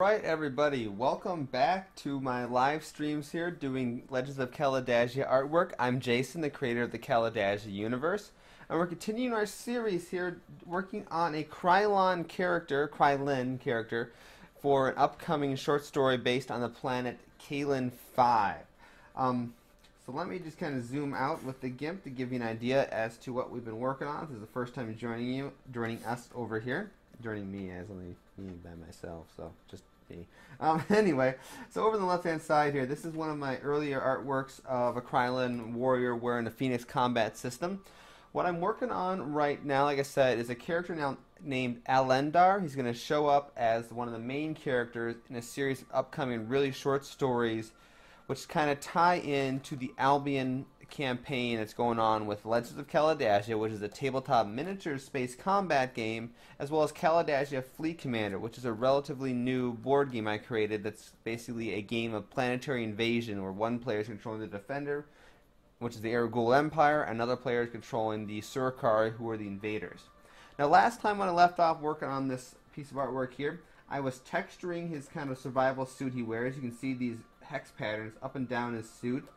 Right, everybody, welcome back to my live streams here doing Legends of Kalidasia artwork. I'm Jason, the creator of the Kalidasia universe, and we're continuing our series here working on a Krylan character, Krylan character, for an upcoming short story based on the planet Kalin 5. Um, so let me just kind of zoom out with the GIMP to give you an idea as to what we've been working on. This is the first time joining you, joining us over here. Joining me as only me by myself, so just me. Um, anyway, so over the left-hand side here, this is one of my earlier artworks of a Krylan warrior wearing the Phoenix combat system. What I'm working on right now, like I said, is a character now named Alendar. He's going to show up as one of the main characters in a series of upcoming really short stories which kind of tie into the Albion campaign that's going on with Legends of Kalidasia, which is a tabletop miniature space combat game, as well as Kalidasia Fleet Commander, which is a relatively new board game I created that's basically a game of planetary invasion where one player is controlling the Defender, which is the Ergul Empire, another player is controlling the Surkari, who are the invaders. Now, last time when I left off working on this piece of artwork here, I was texturing his kind of survival suit he wears. You can see these hex patterns up and down his suit.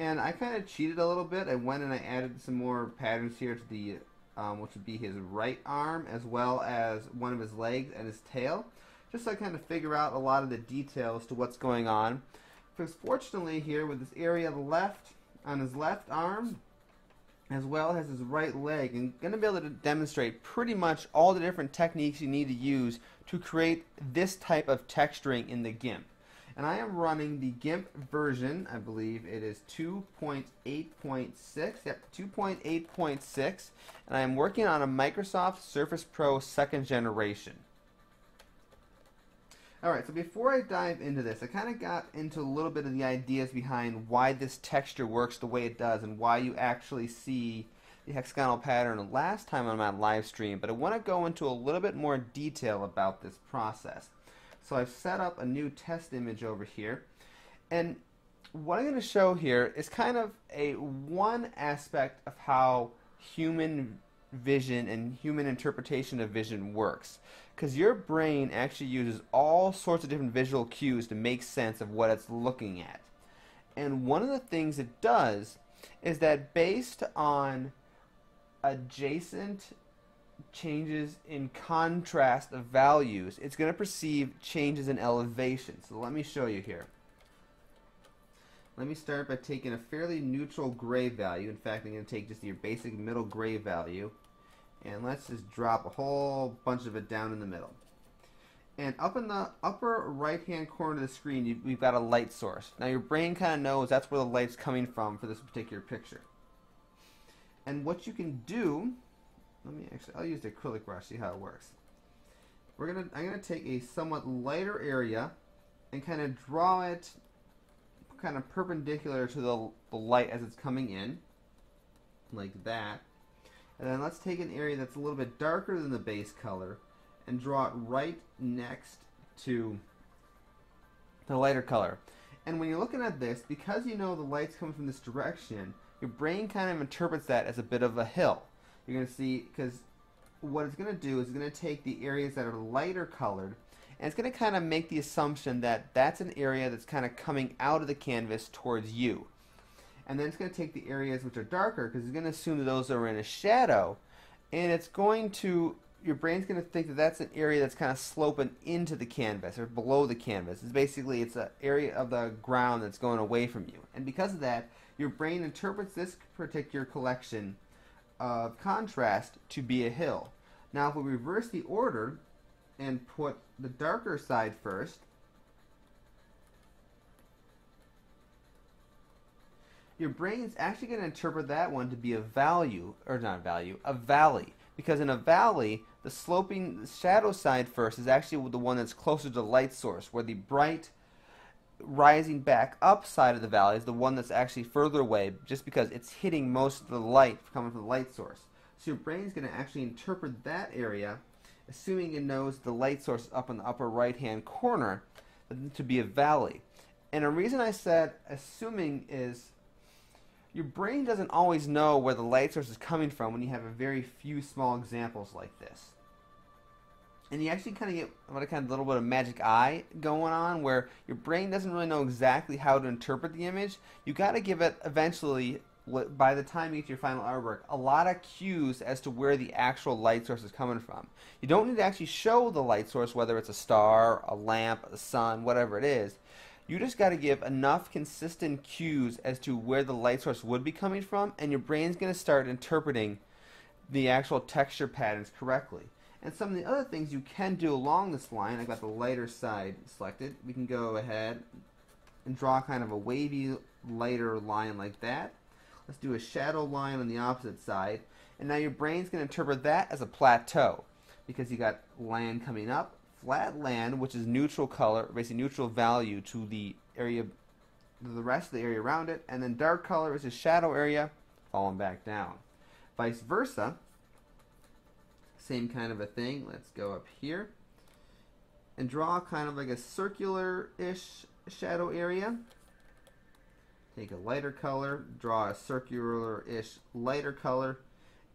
And I kind of cheated a little bit. I went and I added some more patterns here to the, um, which would be his right arm, as well as one of his legs and his tail, just so I kind of figure out a lot of the details to what's going on. Because fortunately here, with this area the left, on his left arm, as well as his right leg, and going to be able to demonstrate pretty much all the different techniques you need to use to create this type of texturing in the GIMP and I am running the GIMP version. I believe it is 2.8.6. Yep, 2.8.6, and I am working on a Microsoft Surface Pro second generation. Alright, so before I dive into this, I kind of got into a little bit of the ideas behind why this texture works the way it does and why you actually see the hexagonal pattern last time on my live stream, but I want to go into a little bit more detail about this process. So I've set up a new test image over here. And what I'm going to show here is kind of a one aspect of how human vision and human interpretation of vision works. Because your brain actually uses all sorts of different visual cues to make sense of what it's looking at. And one of the things it does is that based on adjacent changes in contrast of values, it's going to perceive changes in elevation. So let me show you here. Let me start by taking a fairly neutral gray value. In fact, I'm going to take just your basic middle gray value. And let's just drop a whole bunch of it down in the middle. And up in the upper right hand corner of the screen, you, we've got a light source. Now your brain kind of knows that's where the light's coming from for this particular picture. And what you can do let me actually, I'll use the acrylic brush, see how it works. We're gonna, I'm gonna take a somewhat lighter area and kind of draw it kind of perpendicular to the, the light as it's coming in, like that. And then let's take an area that's a little bit darker than the base color and draw it right next to the lighter color. And when you're looking at this, because you know the light's coming from this direction, your brain kind of interprets that as a bit of a hill you're going to see, because what it's going to do is it's going to take the areas that are lighter colored and it's going to kind of make the assumption that that's an area that's kind of coming out of the canvas towards you. And then it's going to take the areas which are darker because it's going to assume that those are in a shadow and it's going to your brain's going to think that that's an area that's kind of sloping into the canvas or below the canvas. It's basically it's an area of the ground that's going away from you. And because of that, your brain interprets this particular collection of contrast to be a hill. Now if we reverse the order and put the darker side first, your brain is actually going to interpret that one to be a value, or not a value, a valley. Because in a valley, the sloping shadow side first is actually the one that's closer to the light source, where the bright rising back up side of the valley is the one that's actually further away just because it's hitting most of the light coming from the light source. So your brain is going to actually interpret that area, assuming it knows the light source up in the upper right hand corner, to be a valley. And a reason I said assuming is your brain doesn't always know where the light source is coming from when you have a very few small examples like this. And you actually kind of get what a kind of little bit of magic eye going on where your brain doesn't really know exactly how to interpret the image. You got to give it eventually by the time you get to your final artwork, a lot of cues as to where the actual light source is coming from. You don't need to actually show the light source, whether it's a star, a lamp, a sun, whatever it is. You just got to give enough consistent cues as to where the light source would be coming from, and your brain's going to start interpreting the actual texture patterns correctly. And some of the other things you can do along this line, I've got the lighter side selected. We can go ahead and draw kind of a wavy, lighter line like that. Let's do a shadow line on the opposite side. And now your brain's going to interpret that as a plateau because you got land coming up, flat land, which is neutral color, basically neutral value to the area, the rest of the area around it, and then dark color is a shadow area falling back down. Vice versa, same kind of a thing. Let's go up here and draw kind of like a circular-ish shadow area. Take a lighter color, draw a circular-ish lighter color,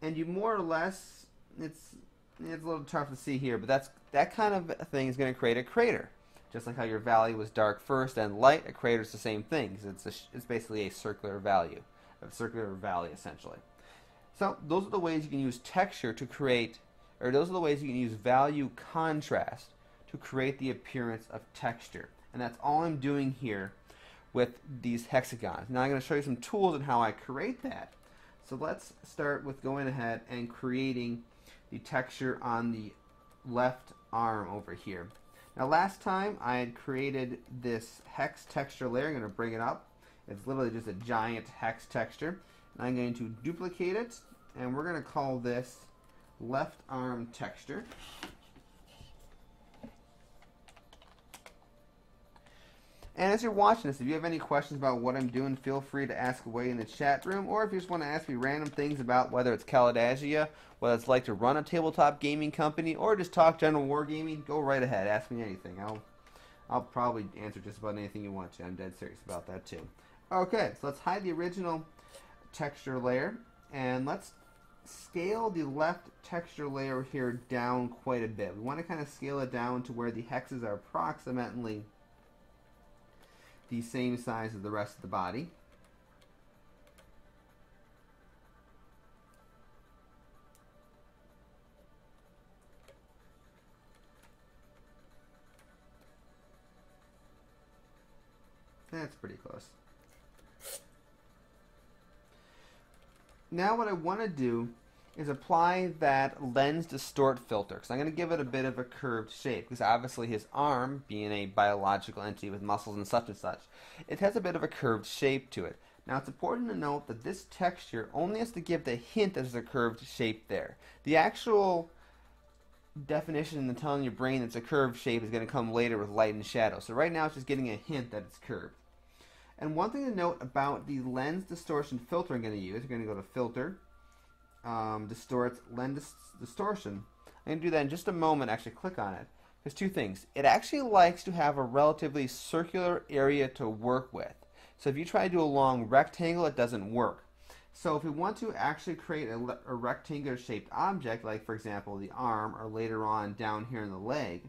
and you more or less, it's it's a little tough to see here, but that's that kind of thing is going to create a crater. Just like how your valley was dark first and light, a crater is the same thing. It's, a, it's basically a circular value, a circular valley essentially. So those are the ways you can use texture to create, or those are the ways you can use value contrast to create the appearance of texture. And that's all I'm doing here with these hexagons. Now I'm going to show you some tools on how I create that. So let's start with going ahead and creating the texture on the left arm over here. Now last time I had created this hex texture layer. I'm going to bring it up. It's literally just a giant hex texture. And I'm going to duplicate it and we're going to call this left arm texture. And as you're watching this, if you have any questions about what I'm doing, feel free to ask away in the chat room. Or if you just want to ask me random things about whether it's Kalidasia, what it's like to run a tabletop gaming company, or just talk general wargaming, go right ahead. Ask me anything. I'll, I'll probably answer just about anything you want to. I'm dead serious about that too. Okay, so let's hide the original texture layer. And let's scale the left texture layer here down quite a bit. We want to kind of scale it down to where the hexes are approximately the same size as the rest of the body. That's pretty close. Now what I want to do is apply that lens distort filter because I'm going to give it a bit of a curved shape because obviously his arm being a biological entity with muscles and such and such it has a bit of a curved shape to it. Now it's important to note that this texture only has to give the hint that there's a curved shape there. The actual definition and the telling your brain it's a curved shape is going to come later with light and shadow. So right now it's just getting a hint that it's curved and one thing to note about the lens distortion filter I'm going to use, we're going to go to filter um, distorts lens distortion. I'm going to do that in just a moment, actually click on it. There's two things. It actually likes to have a relatively circular area to work with. So if you try to do a long rectangle, it doesn't work. So if we want to actually create a, a rectangular shaped object, like for example the arm or later on down here in the leg,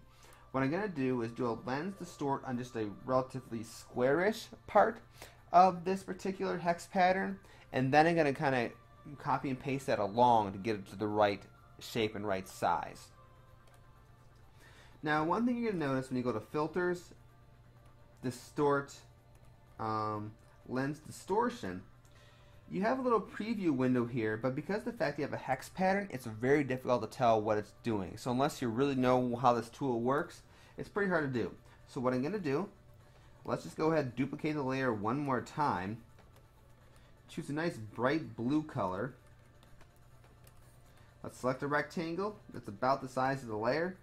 what I'm going to do is do a lens distort on just a relatively squarish part of this particular hex pattern, and then I'm going to kind of copy and paste that along to get it to the right shape and right size. Now, one thing you're going to notice when you go to Filters, Distort, um, Lens Distortion, you have a little preview window here, but because the fact you have a hex pattern, it's very difficult to tell what it's doing. So unless you really know how this tool works, it's pretty hard to do. So what I'm going to do, let's just go ahead and duplicate the layer one more time. Choose a nice bright blue color. Let's select a rectangle that's about the size of the layer.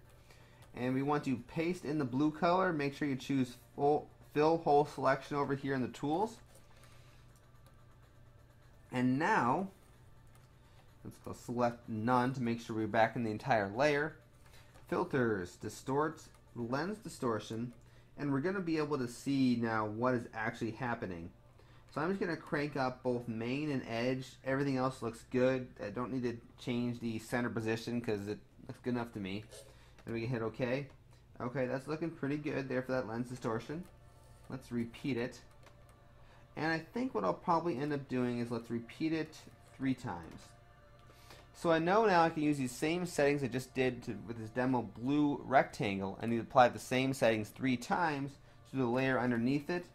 And we want to paste in the blue color. Make sure you choose full, fill hole selection over here in the tools. And now, let's go select none to make sure we're back in the entire layer. Filters, distort, lens distortion, and we're going to be able to see now what is actually happening. So I'm just going to crank up both main and edge. Everything else looks good. I don't need to change the center position because it looks good enough to me. Then we can hit OK. Okay, that's looking pretty good there for that lens distortion. Let's repeat it. And I think what I'll probably end up doing is let's repeat it three times. So I know now I can use these same settings I just did to, with this demo blue rectangle and you apply the same settings three times to the layer underneath it.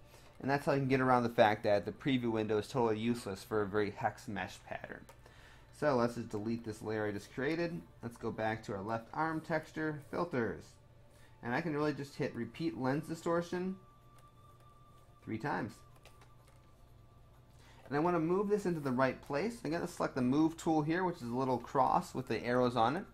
And that's how I can get around the fact that the preview window is totally useless for a very hex mesh pattern. So let's just delete this layer I just created. Let's go back to our left arm texture, filters. And I can really just hit repeat lens distortion three times. And I want to move this into the right place. I'm going to select the move tool here, which is a little cross with the arrows on it.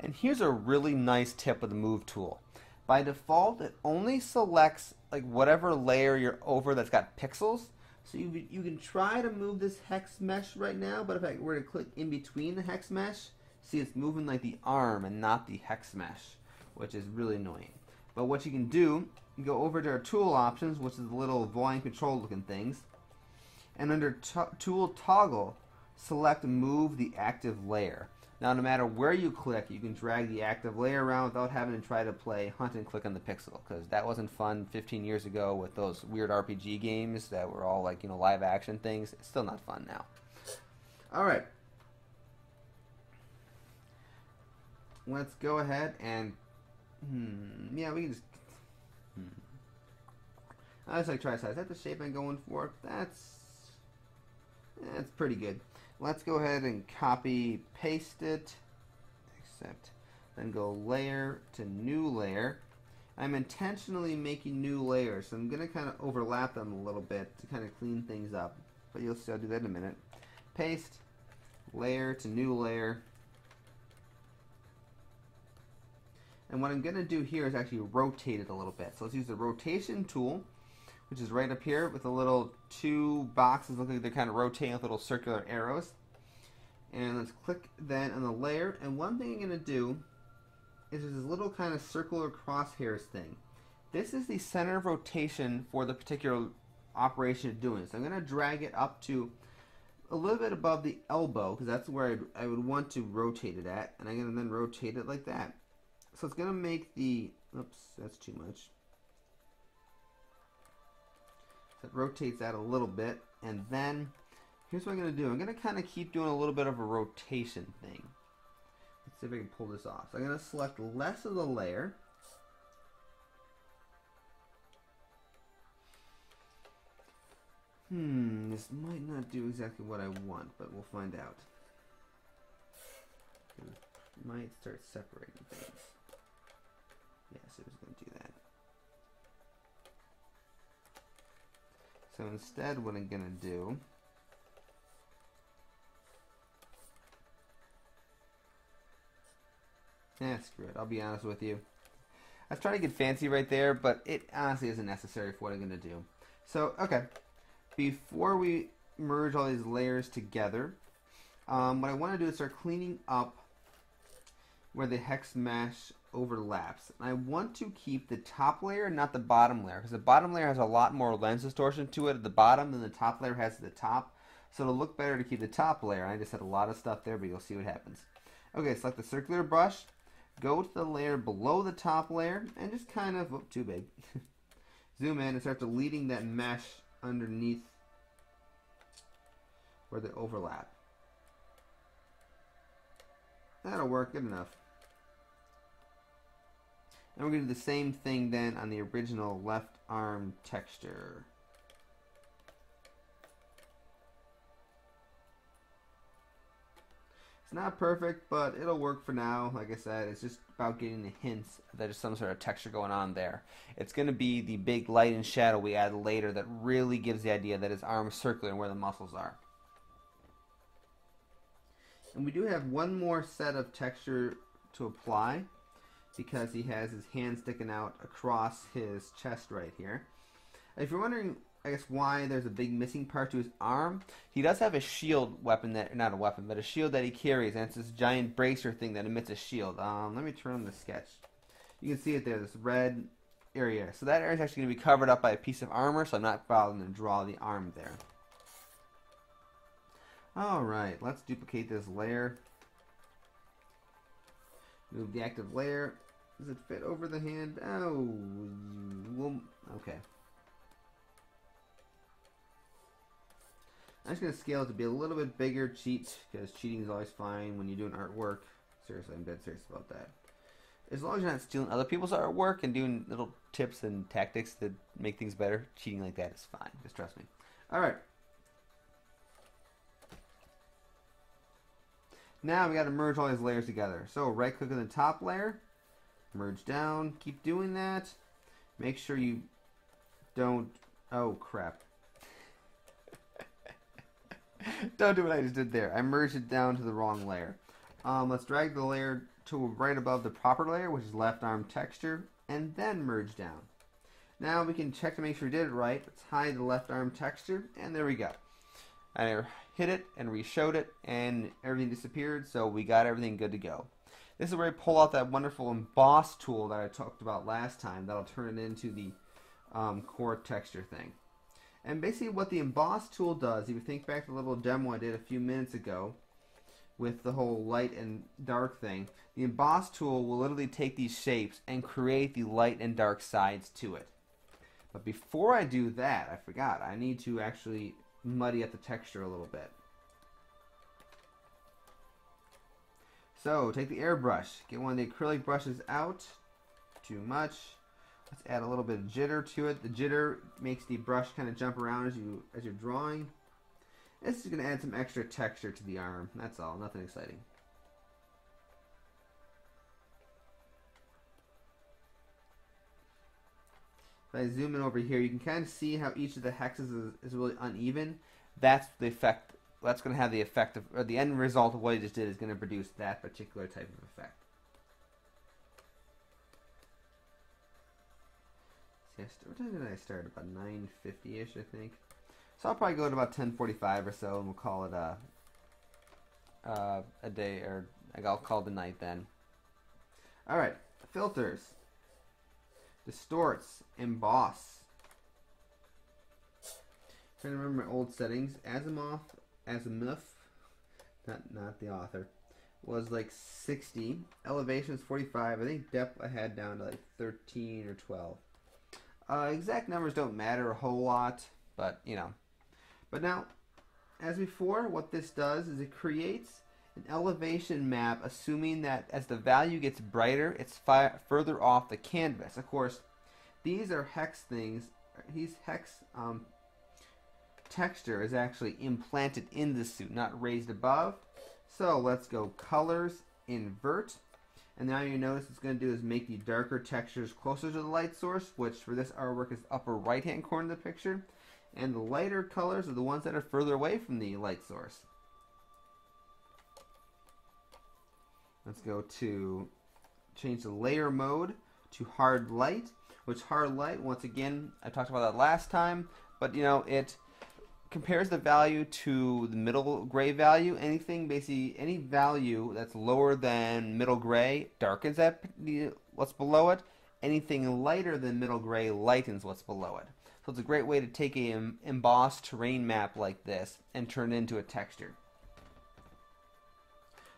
And here's a really nice tip with the move tool. By default, it only selects like whatever layer you're over that's got pixels. So you, you can try to move this hex mesh right now, but if I were to click in between the hex mesh, see it's moving like the arm and not the hex mesh, which is really annoying. But what you can do, you go over to our tool options, which is the little volume control looking things, and under tool toggle, select move the active layer. Now, no matter where you click, you can drag the active layer around without having to try to play hunt and click on the pixel, because that wasn't fun 15 years ago with those weird RPG games that were all like, you know, live action things. It's still not fun now. All right. Let's go ahead and, hmm, yeah, we can just, hmm. I just like try size. Is that the shape I'm going for? That's, that's pretty good. Let's go ahead and copy, paste it, except then go layer to new layer. I'm intentionally making new layers, so I'm going to kind of overlap them a little bit to kind of clean things up. But you'll see I'll do that in a minute. Paste, layer to new layer. And what I'm going to do here is actually rotate it a little bit. So let's use the rotation tool which is right up here with a little two boxes. Look like they're kind of rotating with little circular arrows. And let's click then on the layer. And one thing I'm going to do is there's this little kind of circular crosshairs thing. This is the center of rotation for the particular operation of doing. So I'm going to drag it up to a little bit above the elbow because that's where I'd, I would want to rotate it at. And I'm going to then rotate it like that. So it's going to make the, oops, that's too much. It rotates that a little bit. And then, here's what I'm going to do. I'm going to kind of keep doing a little bit of a rotation thing. Let's see if I can pull this off. So I'm going to select less of the layer. Hmm, this might not do exactly what I want, but we'll find out. Might start separating things. Yes, it was going to So instead what I'm going to do Eh, screw it. I'll be honest with you. I was trying to get fancy right there, but it honestly isn't necessary for what I'm going to do. So, okay. Before we merge all these layers together, um, what I want to do is start cleaning up where the hex mesh overlaps. And I want to keep the top layer, not the bottom layer, because the bottom layer has a lot more lens distortion to it at the bottom than the top layer has at the top. So it'll look better to keep the top layer. I just had a lot of stuff there, but you'll see what happens. Okay, select the circular brush, go to the layer below the top layer, and just kind of, whoop, too big, zoom in and start deleting that mesh underneath where they overlap. That'll work, good enough. And we're going to do the same thing then on the original left arm texture. It's not perfect, but it'll work for now. Like I said, it's just about getting the hints that there's some sort of texture going on there. It's going to be the big light and shadow we add later that really gives the idea that his arm is circular and where the muscles are. And we do have one more set of texture to apply because he has his hand sticking out across his chest right here. If you're wondering, I guess, why there's a big missing part to his arm, he does have a shield weapon that, not a weapon, but a shield that he carries, and it's this giant bracer thing that emits a shield. Um, let me turn on the sketch. You can see it there, this red area. So that area is actually going to be covered up by a piece of armor, so I'm not bothering to draw the arm there. Alright, let's duplicate this layer. Move the active layer Does it fit over the hand? Oh, well, okay. I'm just going to scale it to be a little bit bigger, cheat, because cheating is always fine when you're doing artwork. Seriously, I'm dead serious about that. As long as you're not stealing other people's artwork and doing little tips and tactics that make things better, cheating like that is fine. Just trust me. Alright. Now we got to merge all these layers together. So right click on the top layer, merge down, keep doing that. Make sure you don't, oh crap. don't do what I just did there. I merged it down to the wrong layer. Um, let's drag the layer to right above the proper layer, which is left arm texture, and then merge down. Now we can check to make sure we did it right. Let's hide the left arm texture, and there we go. I hit it and re-showed it, and everything disappeared, so we got everything good to go. This is where I pull out that wonderful emboss tool that I talked about last time. That'll turn it into the um, core texture thing. And basically what the emboss tool does, if you think back to the little demo I did a few minutes ago, with the whole light and dark thing, the emboss tool will literally take these shapes and create the light and dark sides to it. But before I do that, I forgot, I need to actually muddy up the texture a little bit. So, take the airbrush, get one of the acrylic brushes out, too much. Let's add a little bit of jitter to it. The jitter makes the brush kind of jump around as you as you're drawing. This is going to add some extra texture to the arm. That's all. Nothing exciting. If I zoom in over here, you can kind of see how each of the hexes is, is really uneven. That's the effect. That's going to have the effect of, or the end result of what I just did is going to produce that particular type of effect. See, I start? About 9.50ish, I think. So I'll probably go to about 10:45 or so, and we'll call it a uh, a day, or I'll call the night then. All right, filters, distorts, emboss. Trying to remember my old settings. Azimuth, Azimuth, not not the author, was like 60. Elevation is 45. I think depth I had down to like 13 or 12. Uh, exact numbers don't matter a whole lot, but you know. But now, as before, what this does is it creates an elevation map assuming that as the value gets brighter, it's further off the canvas. Of course, these are hex things. These hex um, texture is actually implanted in the suit, not raised above. So let's go colors, invert. And now you notice it's going to do is make the darker textures closer to the light source, which for this artwork is upper right hand corner of the picture and the lighter colors are the ones that are further away from the light source. Let's go to change the layer mode to hard light, which hard light, once again, I talked about that last time, but you know, it compares the value to the middle gray value. Anything, basically, any value that's lower than middle gray darkens that what's below it. Anything lighter than middle gray lightens what's below it. So it's a great way to take a embossed terrain map like this and turn it into a texture.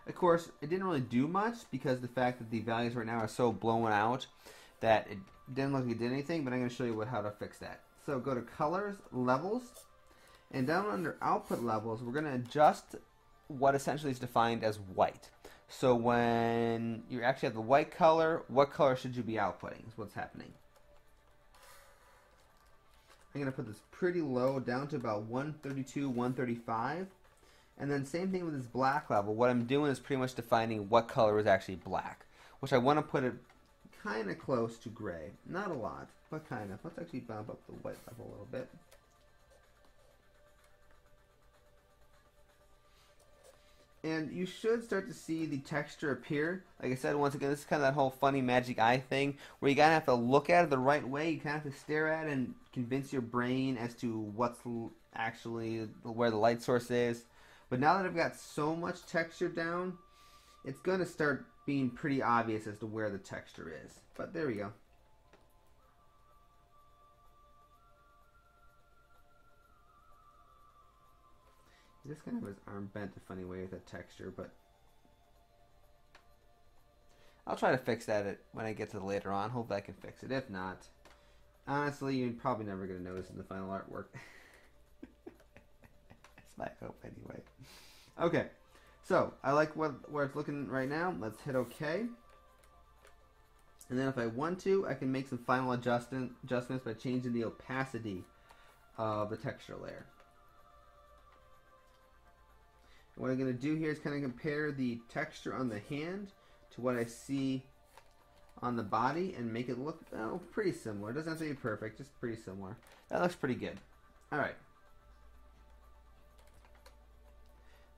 Of course, it didn't really do much because the fact that the values right now are so blown out that it didn't look like it did anything, but I'm going to show you what, how to fix that. So go to Colors, Levels, and down under Output Levels, we're going to adjust what essentially is defined as white. So when you actually have the white color, what color should you be outputting is what's happening. I'm going to put this pretty low down to about 132, 135. And then same thing with this black level. What I'm doing is pretty much defining what color is actually black, which I want to put it kind of close to gray. Not a lot, but kind of. Let's actually bump up the white level a little bit. And you should start to see the texture appear. Like I said, once again, this is kind of that whole funny magic eye thing where you gotta have to look at it the right way. You kind of have to stare at it and convince your brain as to what's actually where the light source is. But now that I've got so much texture down, it's gonna start being pretty obvious as to where the texture is. But there we go. Just kind of his arm bent a funny way with that texture, but I'll try to fix that when I get to later on. Hope I can fix it. If not, honestly, you're probably never going to notice in the final artwork. That's my hope anyway. Okay, so I like what where it's looking right now. Let's hit OK. And then if I want to, I can make some final adjustment, adjustments by changing the opacity of the texture layer. What I'm going to do here is kind of compare the texture on the hand to what I see on the body and make it look oh, pretty similar. It doesn't have to be perfect, just pretty similar. That looks pretty good. Alright.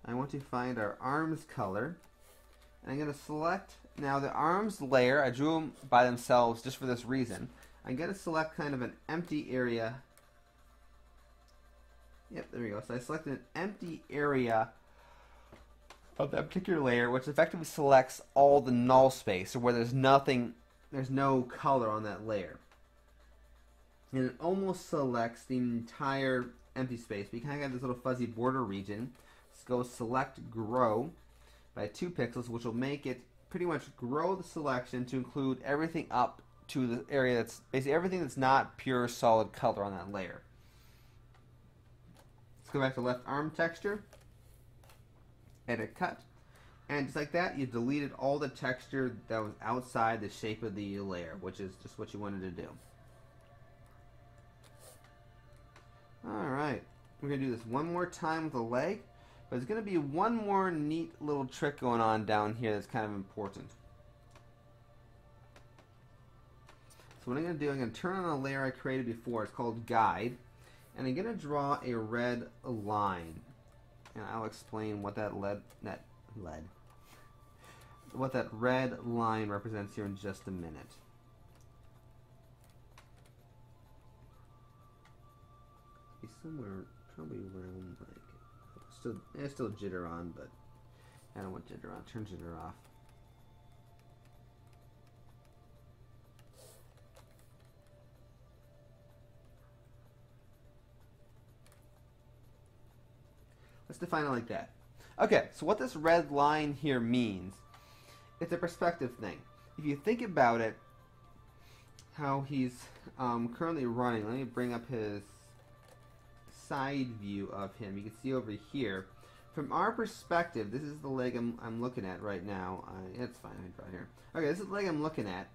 I want to find our arms color. And I'm going to select, now the arms layer, I drew them by themselves just for this reason. I'm going to select kind of an empty area. Yep, there we go. So I selected an empty area of that particular layer, which effectively selects all the null space, or where there's nothing, there's no color on that layer. And it almost selects the entire empty space. You kind of got this little fuzzy border region. Let's go select grow by two pixels, which will make it pretty much grow the selection to include everything up to the area that's basically everything that's not pure solid color on that layer. Let's go back to left arm texture edit cut. And just like that, you deleted all the texture that was outside the shape of the layer, which is just what you wanted to do. Alright, we're going to do this one more time with the leg, but there's going to be one more neat little trick going on down here that's kind of important. So what I'm going to do, I'm going to turn on a layer I created before, it's called Guide, and I'm going to draw a red line and I'll explain what that lead that lead what that red line represents here in just a minute. Be somewhere probably around like still it's still jitter on, but I don't want jitter on. Turn jitter off. Let's define it like that. Okay, so what this red line here means, it's a perspective thing. If you think about it, how he's um, currently running, let me bring up his side view of him. You can see over here. From our perspective, this is the leg I'm, I'm looking at right now. Uh, it's fine, I draw here. Okay, this is the leg I'm looking at.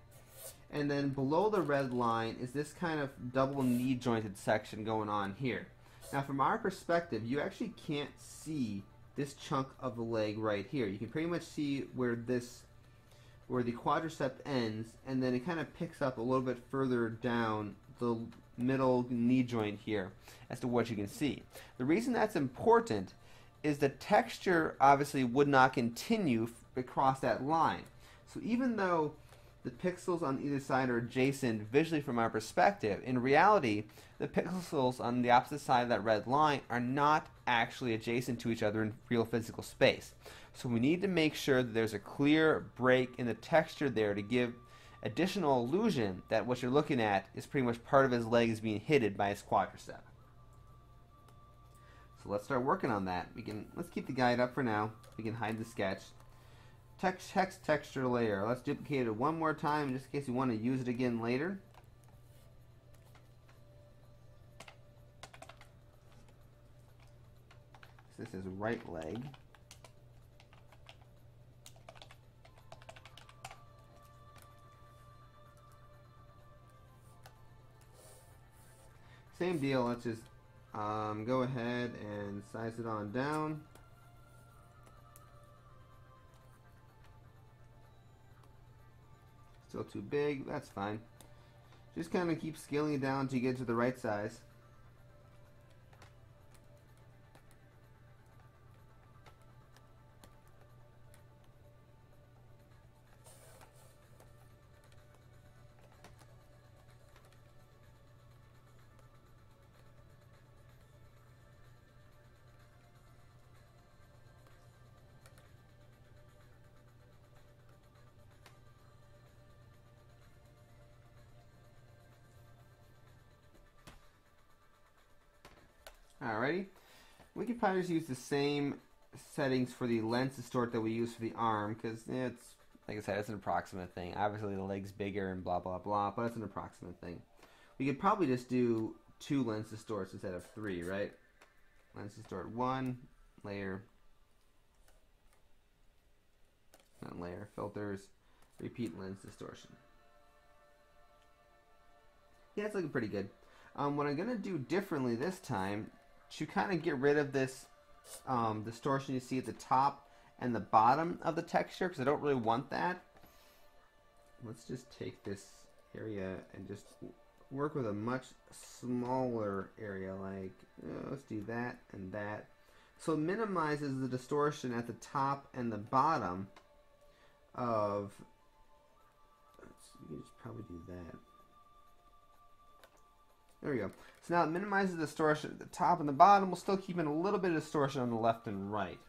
And then below the red line is this kind of double knee jointed section going on here. Now from our perspective, you actually can't see this chunk of the leg right here. You can pretty much see where this, where the quadricep ends, and then it kind of picks up a little bit further down the middle knee joint here as to what you can see. The reason that's important is the texture obviously would not continue across that line. So even though the pixels on either side are adjacent visually from our perspective, in reality, the pixels on the opposite side of that red line are not actually adjacent to each other in real physical space. So we need to make sure that there's a clear break in the texture there to give additional illusion that what you're looking at is pretty much part of his leg is being hit by his quadricep. So let's start working on that. We can let's keep the guide up for now. We can hide the sketch. Text text texture layer. Let's duplicate it one more time just in case you want to use it again later. This is right leg. Same deal, let's just um, go ahead and size it on down. Still too big, that's fine. Just kind of keep scaling it down until you get to the right size. Just use the same settings for the lens distort that we use for the arm because it's Like I said, it's an approximate thing. Obviously, the leg's bigger and blah blah blah, but it's an approximate thing. We could probably just do two lens distorts instead of three, right? Lens distort one layer, not layer filters, repeat lens distortion. Yeah, it's looking pretty good. Um, what I'm gonna do differently this time to kind of get rid of this um, distortion you see at the top and the bottom of the texture because I don't really want that. Let's just take this area and just work with a much smaller area like uh, let's do that and that. So it minimizes the distortion at the top and the bottom of let's you just probably do that. There we go so now it minimizes the distortion at the top and the bottom while still keeping a little bit of distortion on the left and right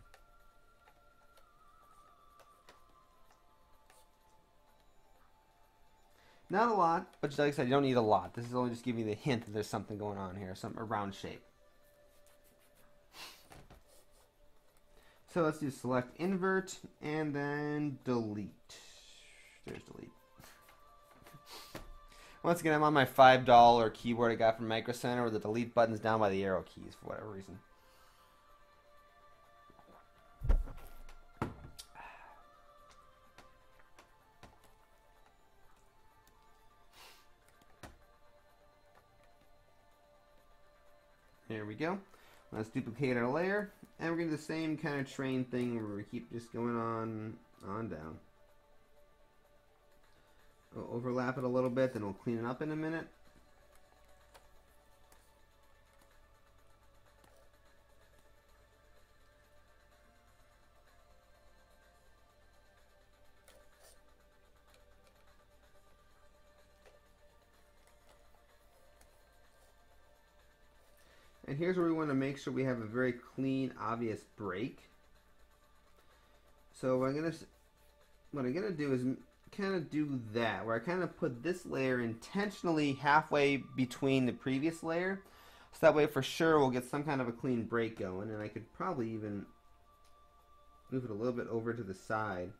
Not a lot, but like I said, you don't need a lot. This is only just giving you the hint that there's something going on here, some round shape. So let's do select invert and then delete. There's delete. Once again, I'm on my $5 keyboard I got from Micro Center where the delete button's down by the arrow keys for whatever reason. There we go. Let's duplicate our layer, and we're going to do the same kind of train thing where we keep just going on, on down. We'll overlap it a little bit, then we'll clean it up in a minute. And here's where we want to make sure we have a very clean, obvious break. So what I'm gonna what I'm gonna do is kind of do that, where I kind of put this layer intentionally halfway between the previous layer, so that way for sure we'll get some kind of a clean break going, and I could probably even move it a little bit over to the side.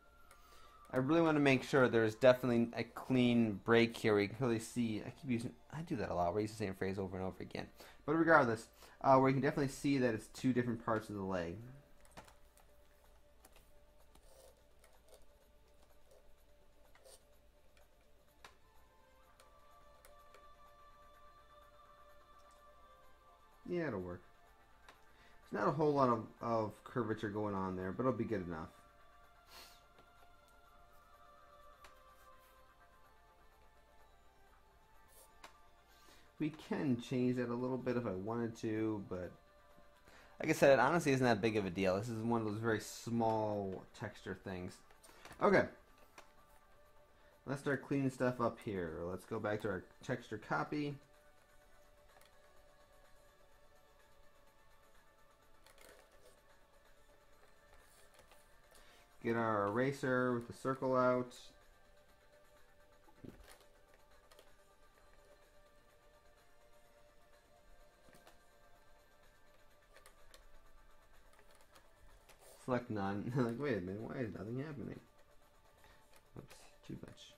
I really want to make sure there's definitely a clean break here. We can really see. I keep using. I do that a lot. We use the same phrase over and over again. But regardless, uh, where you can definitely see that it's two different parts of the leg. Yeah, it'll work. There's not a whole lot of, of curvature going on there, but it'll be good enough. We can change that a little bit if I wanted to, but like I said, it honestly isn't that big of a deal. This is one of those very small texture things. Okay. Let's start cleaning stuff up here. Let's go back to our texture copy. Get our eraser with the circle out. Select none. like, wait a minute, why is nothing happening? Oops, too much.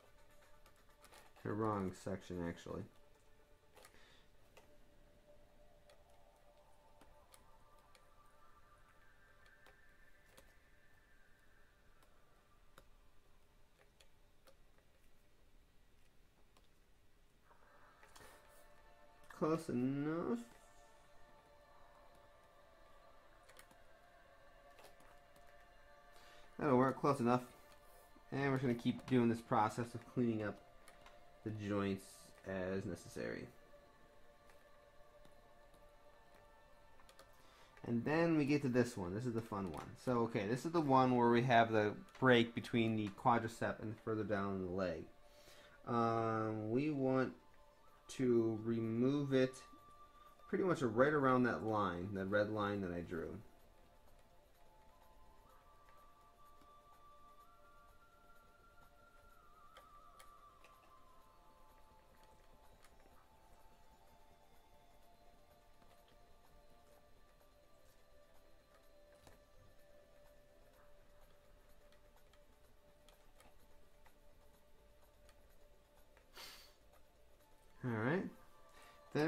The wrong section, actually. Close enough. That'll work close enough. And we're going to keep doing this process of cleaning up the joints as necessary. And then we get to this one. This is the fun one. So, okay, this is the one where we have the break between the quadricep and further down the leg. Um, we want to remove it pretty much right around that line, that red line that I drew.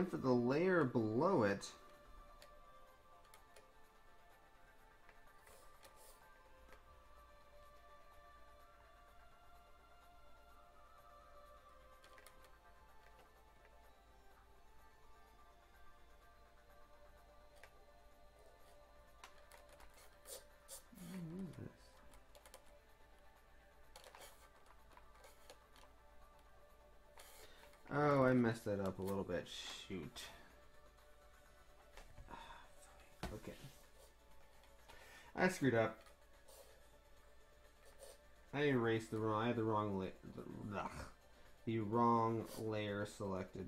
For the layer below it, that up a little bit. Shoot. Ah, okay. I screwed up. I erased the wrong. I had the wrong. The, the wrong layer selected.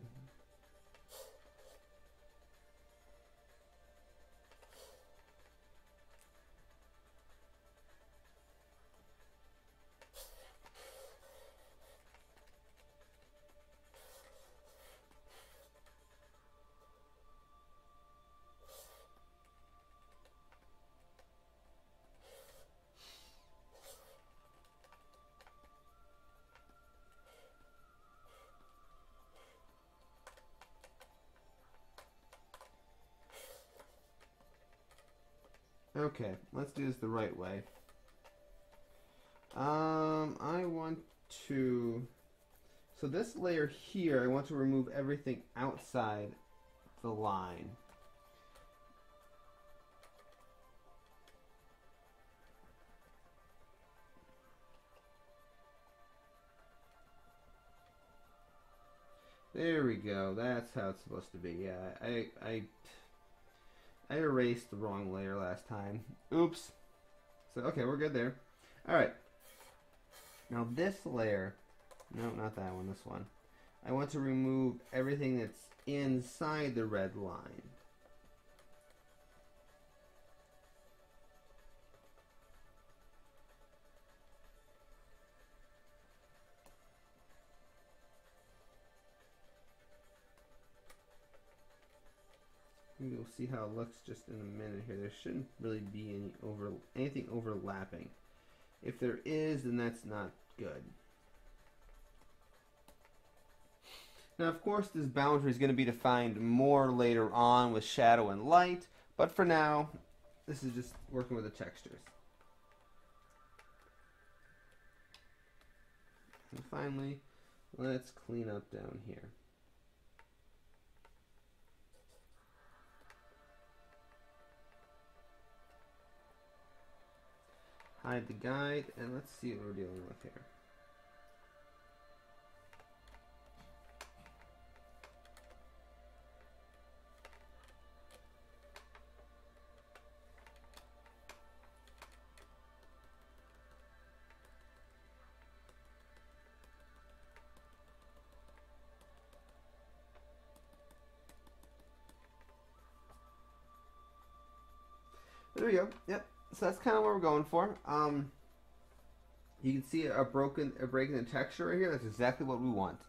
Okay, let's do this the right way. Um, I want to... So this layer here, I want to remove everything outside the line. There we go. That's how it's supposed to be. Yeah, I, I I erased the wrong layer last time. Oops. So, okay, we're good there. Alright. Now this layer, no, not that one, this one. I want to remove everything that's inside the red line. You'll see how it looks just in a minute here. There shouldn't really be any over anything overlapping. If there is, then that's not good. Now, of course, this boundary is going to be defined more later on with shadow and light, but for now, this is just working with the textures. And finally, let's clean up down here. Hide the guide, and let's see what we're dealing with here. There we go. Yep so that's kind of what we're going for. Um, you can see a broken, a break in the texture right here. That's exactly what we want.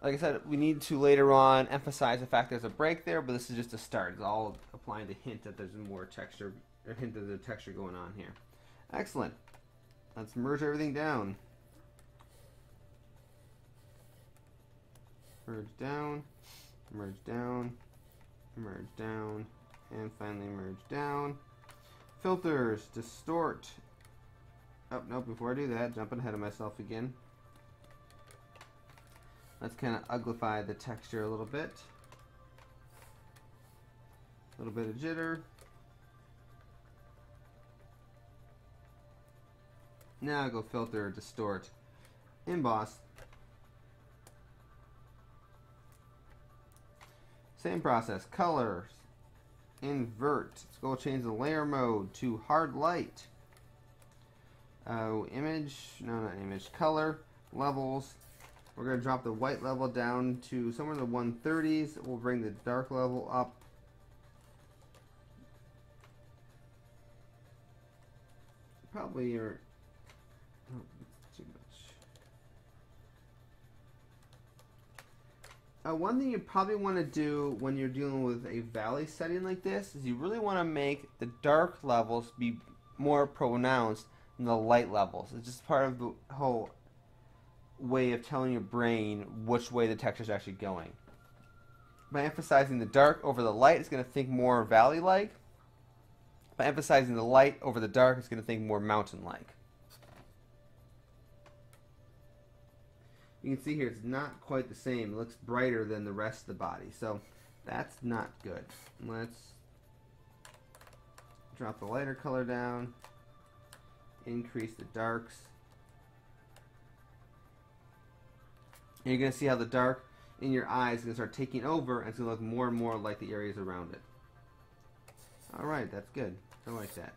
Like I said, we need to later on emphasize the fact there's a break there, but this is just a start. It's all applying to hint that there's more texture, a hint of the texture going on here. Excellent. Let's merge everything down. Merge down, merge down, merge down, and finally merge down. Filters, distort. Oh, no, before I do that, jumping ahead of myself again. Let's kind of uglify the texture a little bit. A little bit of jitter. Now go filter, distort, emboss. Same process, colors, invert. Let's go change the layer mode to hard light. Uh, image, no, not image, color, levels. We're going to drop the white level down to somewhere in the 130s. We'll bring the dark level up. Probably your Uh, one thing you probably want to do when you're dealing with a valley setting like this is you really want to make the dark levels be more pronounced than the light levels. It's just part of the whole way of telling your brain which way the texture is actually going. by emphasizing the dark over the light, it's going to think more valley-like. By emphasizing the light over the dark, it's going to think more mountain-like. You can see here it's not quite the same. It looks brighter than the rest of the body. So that's not good. Let's drop the lighter color down, increase the darks. And you're going to see how the dark in your eyes is going to start taking over and it's going to look more and more like the areas around it. Alright, that's good. I like that.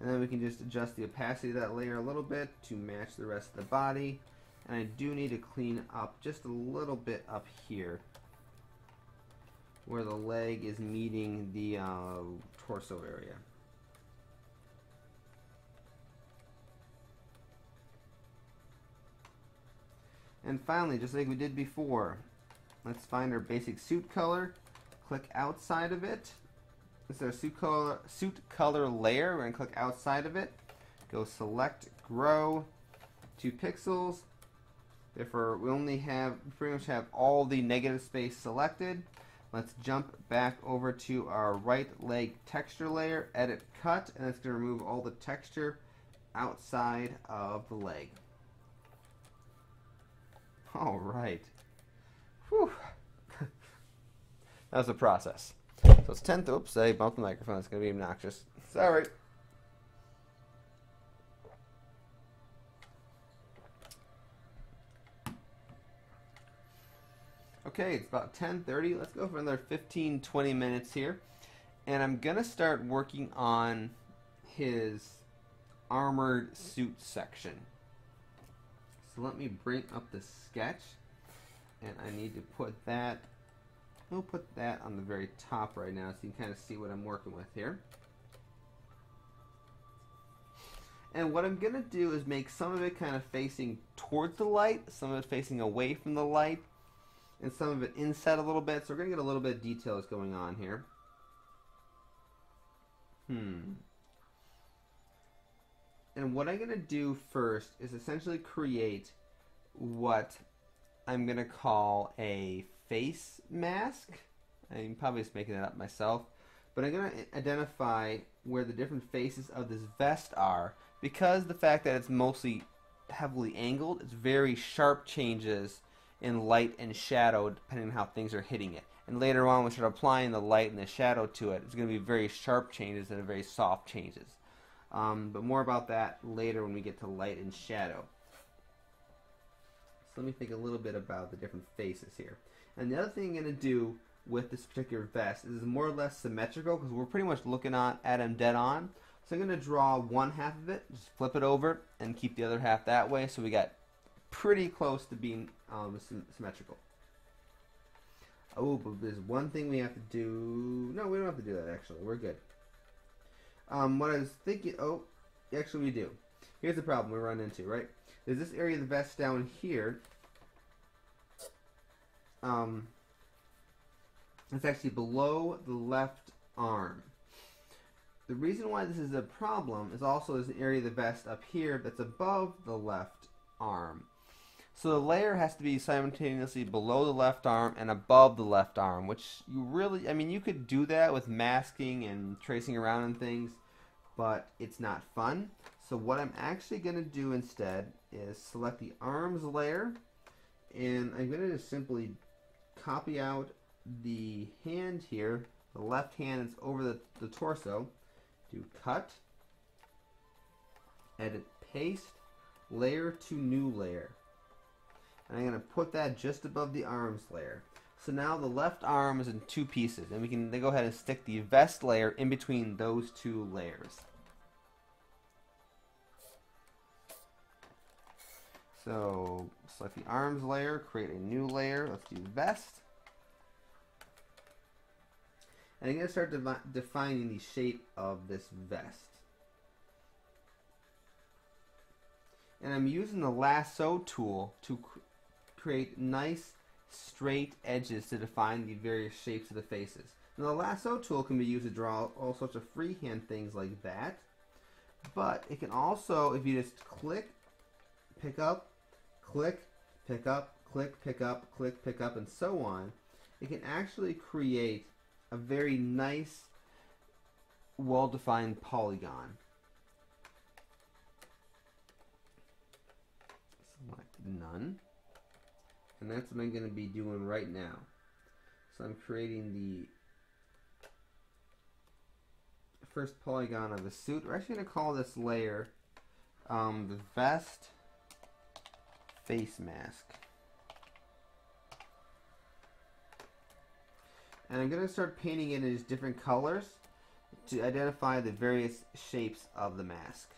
And then we can just adjust the opacity of that layer a little bit to match the rest of the body. And I do need to clean up just a little bit up here where the leg is meeting the uh, torso area. And finally, just like we did before, let's find our basic suit color, click outside of it. This is our suit color, suit color layer. We're to click outside of it, go select grow, 2 pixels. Therefore, we only have, pretty much have all the negative space selected. Let's jump back over to our right leg texture layer, edit cut, and it's going to remove all the texture outside of the leg. All right. Whew. that was a process. So it's 10th. Oops, I bumped the microphone. It's going to be obnoxious. Sorry. Okay, it's about 10.30. Let's go for another 15, 20 minutes here. And I'm going to start working on his armored suit section. So let me bring up the sketch. And I need to put that, we'll put that on the very top right now so you can kind of see what I'm working with here. And what I'm going to do is make some of it kind of facing towards the light, some of it facing away from the light, and some of it inset a little bit. So we're going to get a little bit of details going on here. Hmm. And what I'm going to do first is essentially create what I'm going to call a face mask. I'm probably just making that up myself. But I'm going to identify where the different faces of this vest are because the fact that it's mostly heavily angled, it's very sharp changes in light and shadow depending on how things are hitting it. And later on, we start applying the light and the shadow to it, it's going to be very sharp changes and very soft changes. Um, but more about that later when we get to light and shadow. So let me think a little bit about the different faces here. And the other thing I'm going to do with this particular vest is more or less symmetrical because we're pretty much looking on, at him dead on. So I'm going to draw one half of it, just flip it over, and keep the other half that way. So we got pretty close to being um, symmetrical. Oh, but there's one thing we have to do. No, we don't have to do that actually. We're good. Um, what I was thinking. Oh, actually, we do. Here's the problem we run into, right? There's this area of the vest down here. Um, it's actually below the left arm. The reason why this is a problem is also there's an area of the vest up here that's above the left arm. So the layer has to be simultaneously below the left arm and above the left arm, which you really, I mean, you could do that with masking and tracing around and things, but it's not fun. So what I'm actually going to do instead is select the arms layer, and I'm going to just simply copy out the hand here. The left hand is over the, the torso. Do cut, edit paste, layer to new layer and I'm going to put that just above the arms layer. So now the left arm is in two pieces, and we can then go ahead and stick the vest layer in between those two layers. So select the arms layer, create a new layer. Let's do vest. And I'm going to start defining the shape of this vest. And I'm using the lasso tool to create nice straight edges to define the various shapes of the faces. Now the lasso tool can be used to draw all sorts of freehand things like that, but it can also, if you just click, pick up, click, pick up, click, pick up, click, pick up, and so on, it can actually create a very nice, well-defined polygon. Select none. And that's what I'm going to be doing right now. So I'm creating the first polygon of the suit. We're actually going to call this layer um, the vest face mask. And I'm going to start painting it in different colors to identify the various shapes of the mask.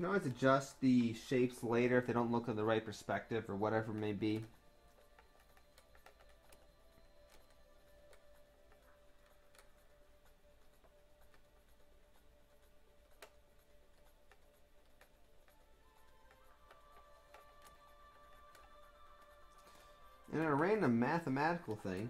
Can always adjust the shapes later if they don't look in the right perspective or whatever it may be. And a random mathematical thing,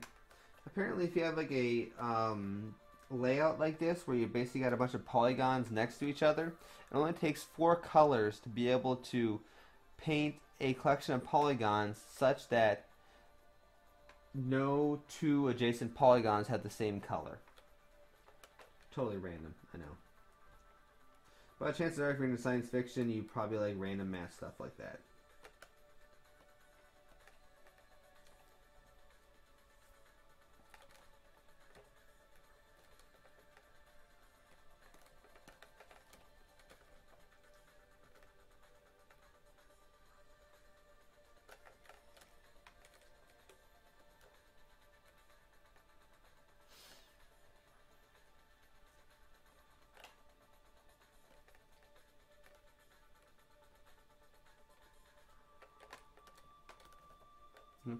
apparently if you have like a um, layout like this where you basically got a bunch of polygons next to each other. It only takes four colors to be able to paint a collection of polygons such that no two adjacent polygons have the same color. Totally random, I know. But chances are if you're into science fiction, you probably like random math stuff like that.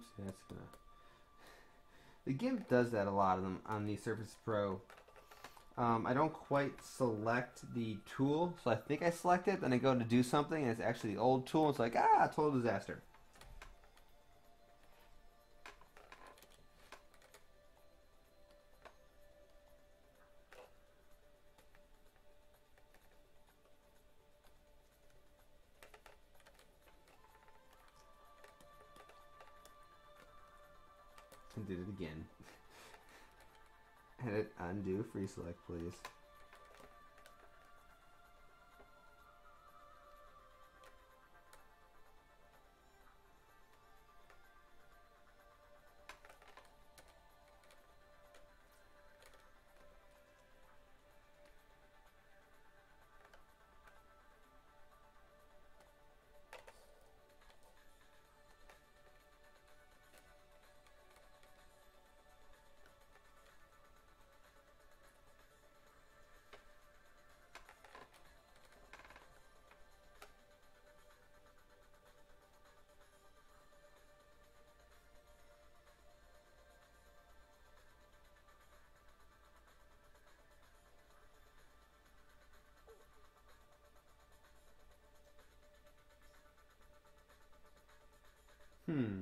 Oops, that's gonna. The GIMP does that a lot of them on the Surface Pro. Um, I don't quite select the tool, so I think I select it, then I go to do something, and it's actually the old tool. It's like, ah, total disaster. Free select, please. Hmm.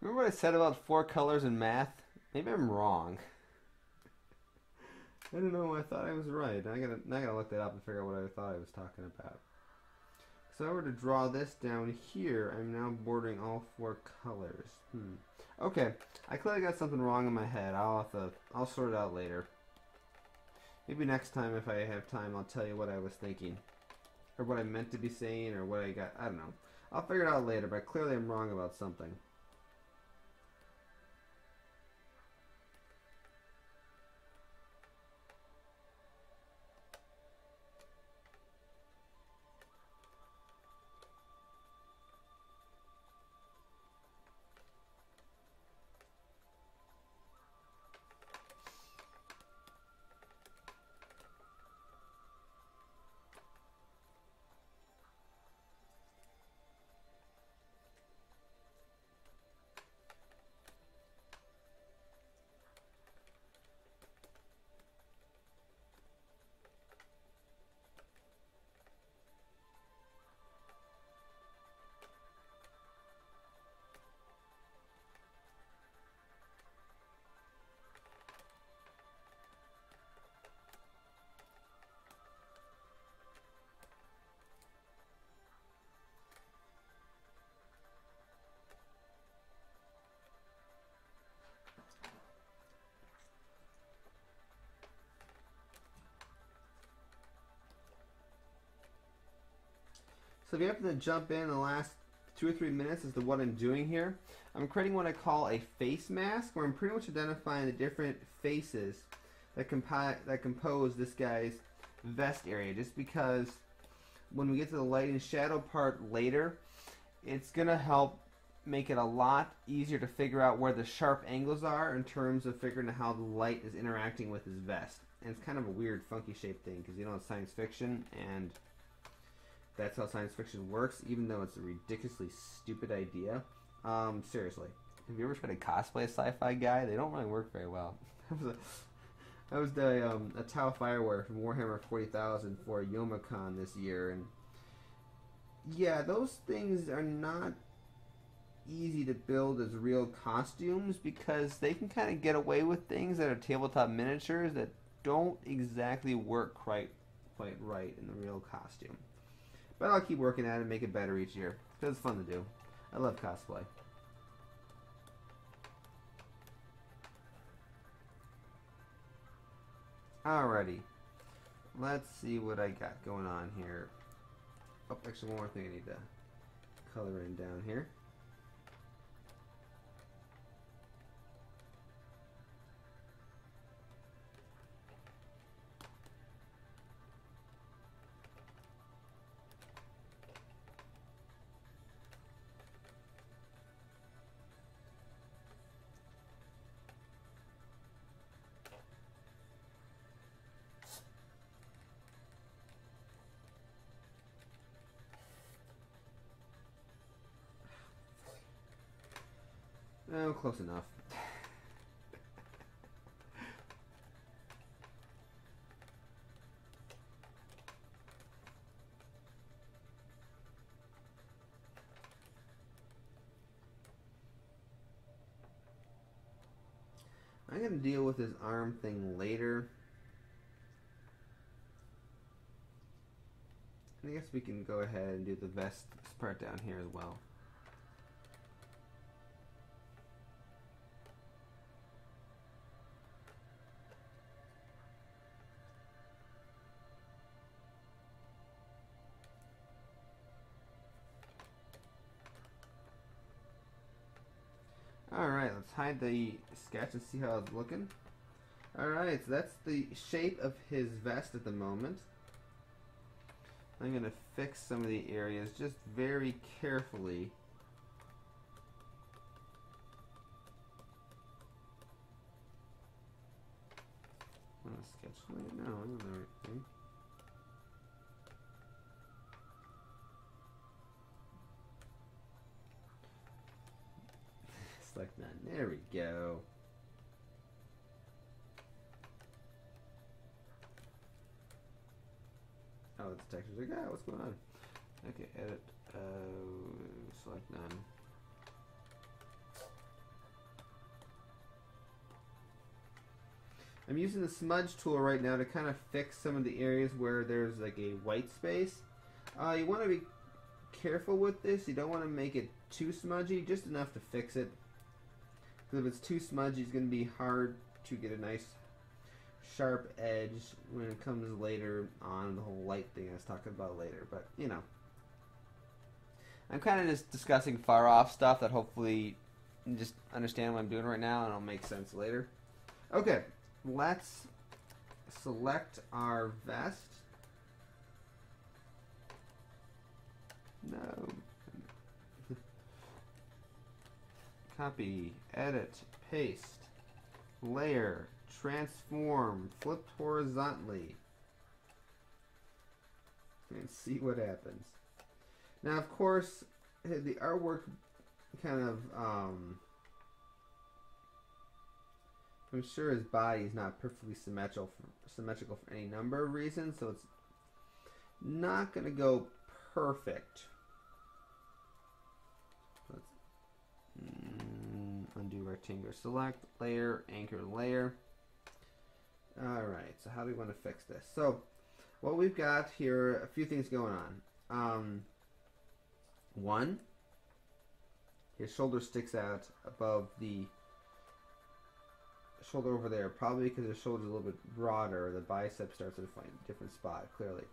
Remember what I said about four colors in math? Maybe I'm wrong. I don't know. I thought I was right. I gotta, I gotta look that up and figure out what I thought I was talking about. So I were to draw this down here, I'm now bordering all four colors. Hmm. Okay, I clearly got something wrong in my head. I'll have to, I'll sort it out later. Maybe next time if I have time, I'll tell you what I was thinking or what I meant to be saying, or what I got. I don't know. I'll figure it out later, but clearly I'm wrong about something. So if you happen to jump in the last two or three minutes as to what I'm doing here, I'm creating what I call a face mask, where I'm pretty much identifying the different faces that, compi- that compose this guy's vest area, just because when we get to the light and shadow part later, it's going to help make it a lot easier to figure out where the sharp angles are in terms of figuring out how the light is interacting with his vest. And it's kind of a weird, funky shaped thing because you know it's science fiction and that's how science fiction works, even though it's a ridiculously stupid idea. Um, seriously, have you ever tried to cosplay a sci-fi guy? They don't really work very well. I was the um, a Tau Fire Warrior from Warhammer 40,000 for Youmacon this year, and yeah, those things are not easy to build as real costumes because they can kind of get away with things that are tabletop miniatures that don't exactly work quite quite right in the real costume. But I'll keep working at it and make it better each year because it's fun to do. I love cosplay. Alrighty. Let's see what I got going on here. Oh, actually one more thing I need to color in down here. Close enough. I'm going to deal with this arm thing later. I guess we can go ahead and do the vest part down here as well. Alright, the sketch and see how it's looking. Alright, so that's the shape of his vest at the moment. I'm going to fix some of the areas just very carefully. Want to sketch right now? I'm the right thing. There we go. Oh, the textures like, ah, what's going on? Okay, edit, uh, select none. I'm using the smudge tool right now to kind of fix some of the areas where there's like a white space. Uh, you want to be careful with this. You don't want to make it too smudgy, just enough to fix it. Because if it's too smudgy, it's going to be hard to get a nice sharp edge when it comes later on the whole light thing I was talking about later. But, you know. I'm kind of just discussing far off stuff that hopefully you just understand what I'm doing right now and it'll make sense later. Okay, let's select our vest. No. Copy, edit, paste, layer, transform, flip horizontally. And see what happens. Now, of course, the artwork kind of, um, I'm sure his body is not perfectly symmetrical for, symmetrical for any number of reasons, so it's not going to go perfect. Rectangular select, layer, anchor layer. Alright, so how do we want to fix this? So, what we've got here, a few things going on. Um, one, his shoulder sticks out above the shoulder over there, probably because his shoulder's a little bit broader. The bicep starts at a different spot, clearly.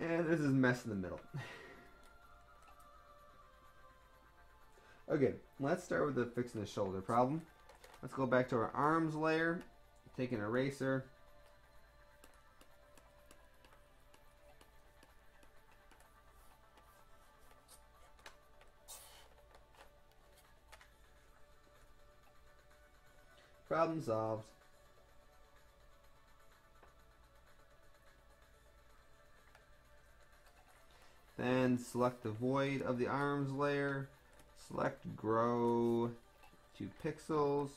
And there's this mess in the middle. Okay, let's start with the fixing the shoulder problem. Let's go back to our arms layer, take an eraser, Problem solved. Then select the void of the arms layer. Select grow to pixels.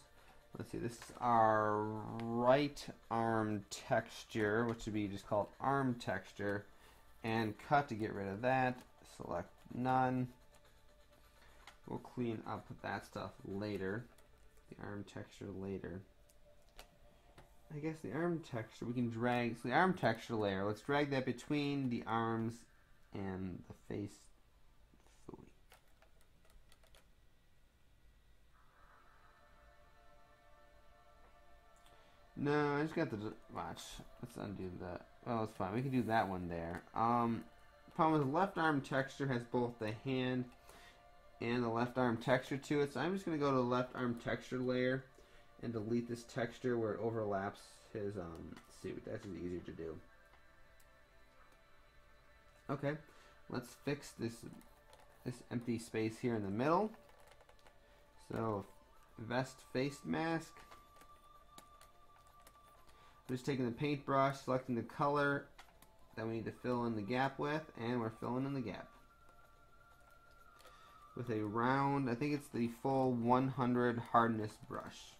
Let's see, this is our right arm texture, which would be just called arm texture. And cut to get rid of that. Select none. We'll clean up that stuff later. The arm texture later. I guess the arm texture, we can drag, so the arm texture layer, let's drag that between the arms and the face No, I just got the watch. Let's undo that. Well, it's fine. We can do that one there. Um, problem is, left arm texture has both the hand and the left arm texture to it. So I'm just going to go to the left arm texture layer and delete this texture where it overlaps his um, suit. That's easier to do. Okay, let's fix this this empty space here in the middle. So, vest face mask. I'm just taking the paintbrush, selecting the color that we need to fill in the gap with, and we're filling in the gap. With a round, I think it's the full 100 hardness brush.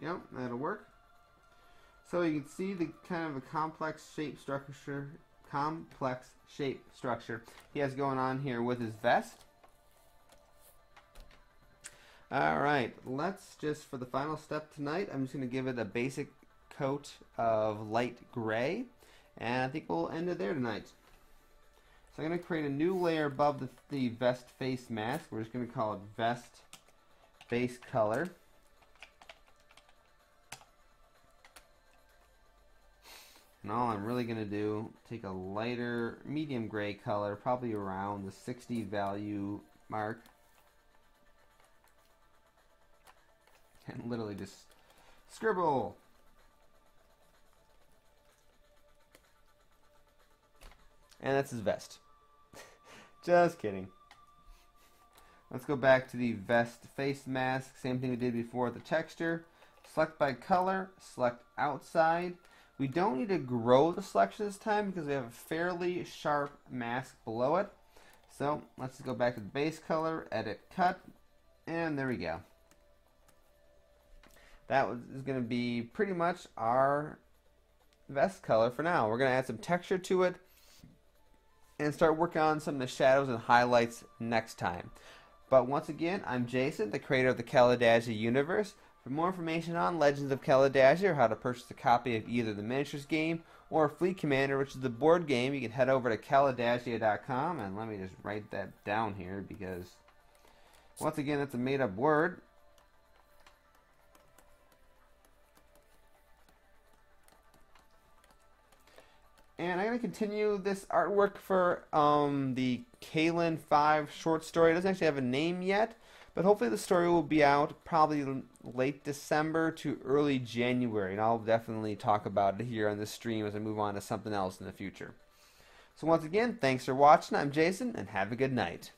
Go. That'll work. So you can see the kind of a complex shape structure, complex shape structure he has going on here with his vest. All right, let's just, for the final step tonight, I'm just going to give it a basic coat of light gray. And I think we'll end it there tonight. So I'm going to create a new layer above the, the vest face mask. We're just going to call it vest base color. And all I'm really going to do, take a lighter medium gray color, probably around the 60 value mark. And literally just scribble. And that's his vest. just kidding. Let's go back to the vest face mask. Same thing we did before with the texture. Select by color, select outside. We don't need to grow the selection this time because we have a fairly sharp mask below it. So let's go back to the base color, edit cut, and there we go. That is going to be pretty much our vest color for now. We're going to add some texture to it and start working on some of the shadows and highlights next time. But once again, I'm Jason, the creator of the Kalidasia universe. For more information on Legends of Kalidasia or how to purchase a copy of either the miniatures game or Fleet Commander, which is the board game, you can head over to kalidasia.com and let me just write that down here because once again, that's a made up word. And I'm going to continue this artwork for um, the Kalen 5 short story. It doesn't actually have a name yet, but hopefully the story will be out probably late December to early January, and I'll definitely talk about it here on the stream as I move on to something else in the future. So once again, thanks for watching. I'm Jason, and have a good night.